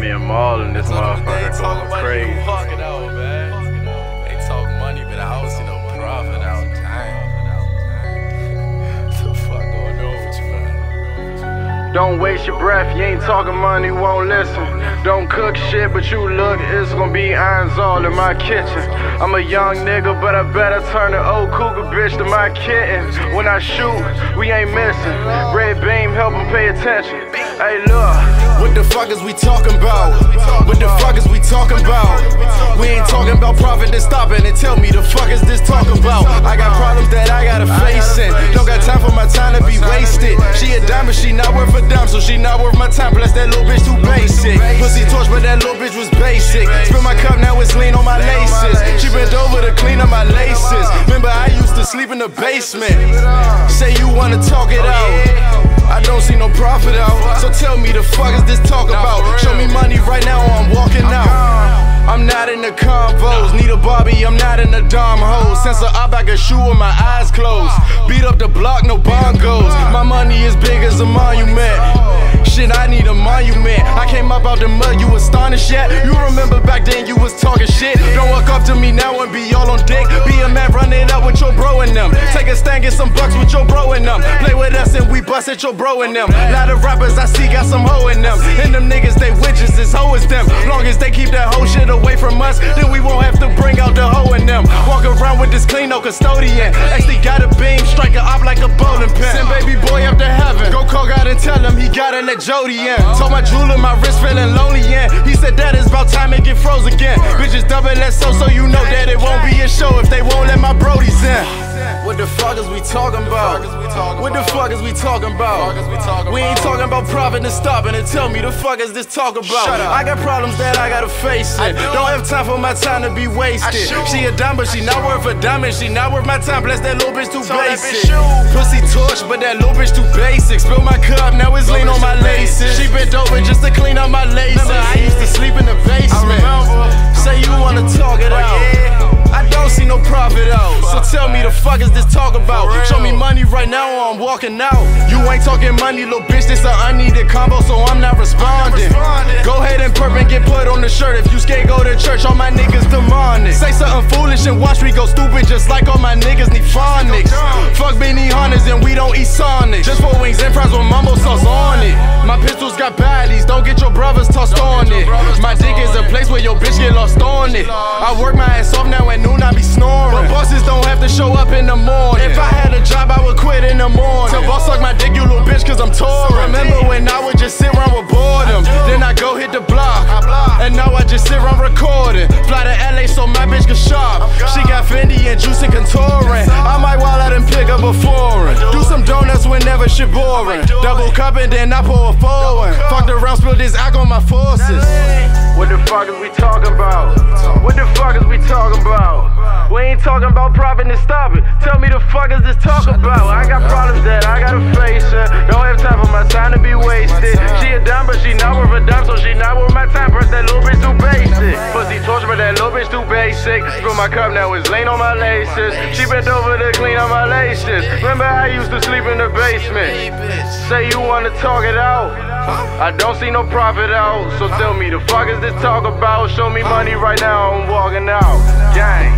Me and Maul in this motherfucker going crazy. Out. They talk money, but I don't see no profit out. Dang. the fuck going on with you, man? Don't waste your breath, you ain't talking money, won't listen. Don't cook shit, but you look, it's gonna be irons all in my kitchen. I'm a young nigga, but I better turn the old cougar bitch to my kitten. When I shoot, we ain't missing. Red beam, help 'em pay attention. Hey, look. What the fuck is we talking about? What the fuck is we talking about? We ain't talking about profit and stopping and tell me the fuck is this talking about? I got problems that I gotta face it. Don't got time for my time to be wasted. She a dime, but she not worth a dime, so she not worth my time. Plus that little bitch too basic. Pussy torch, but that little bitch was basic. Spill my cup, now it's lean on my laces. She bent over to clean up my laces. Remember, I used to sleep in the basement. Say you wanna talk it out. I don't see no profit out. So tell me the fuck is this talk about? Show me money right now or I'm walking out. I'm not in the convos, need a Bobby, I'm not in the dom hole. Since I can shoot with my eyes closed. Beat up the block, no bongos. My money is big as a monument. Shit, I need a monument. I came up out the mud, you astonished yet? You remember back then you was talking shit. To me now and be all on dick. Be a man, run it up with your bro in them. Take a stand, get some bucks with your bro in them. Play with us and we bust at your bro in them. Lot of rappers I see got some hoe in them. And them niggas, they witches, is hoe is them. Long as they keep that whole shit away from us, then we won't have to bring out the hoe in them. Walk around with this clean, no custodian. XD got a beam, strike up like a bowling pin. Send baby boy up to heaven. Go call God and tell him he got in that Jody in. Told my jeweler my wrist feeling lonely in. He said that it's about time it get froze again. Bitches double that so so you know that it won't be a show if they won't let my Brodies in. What the fuck is we talking about? What the fuck is we talking about? We ain't talking about profit and stopping and tell me the fuck is this talk about? I got problems that I gotta face it. Don't have time for my time to be wasted. She a dime, but she not worth a diamond. She not worth my time. Bless that little bitch too basic. Pussy torch, but that little bitch too basic. Spill my cup, now it's lean on my laces. She bent over just to clean up my laces. I used to sleep in the basement. Fuck is this talk about? Show me money right now or I'm walking out. You ain't talking money, little bitch. This a unneeded combo, so I'm not responding. Go ahead and perp and get put on the shirt. If you scared, go to church. All my niggas demonic. Say something foolish and watch me go stupid, just like all my niggas need phonics. Fuck Benny Hunters and we don't eat Sonic. Just for wings and fries with mumbo sauce on it. My pistols got baddies, don't get your brothers tossed on it. My dick is a place where your bitch get lost on it. I work my ass off now and noon I be snoring. Shit boring. Double cup and then I pour a forward. Fucked around, spilled this alk on my forces. What the fuck is we talking about? What the fuck is we talking about? We ain't talking about profit and stop it. Tell me the fuck is this talk about? I got problems but that little bitch too basic. Spill my cup, now it's lean on my laces. She bent over to clean up my laces. Remember I used to sleep in the basement. Say you wanna talk it out. I don't see no profit out, so tell me the fuck is this talk about? Show me money right now, I'm walking out. Gang.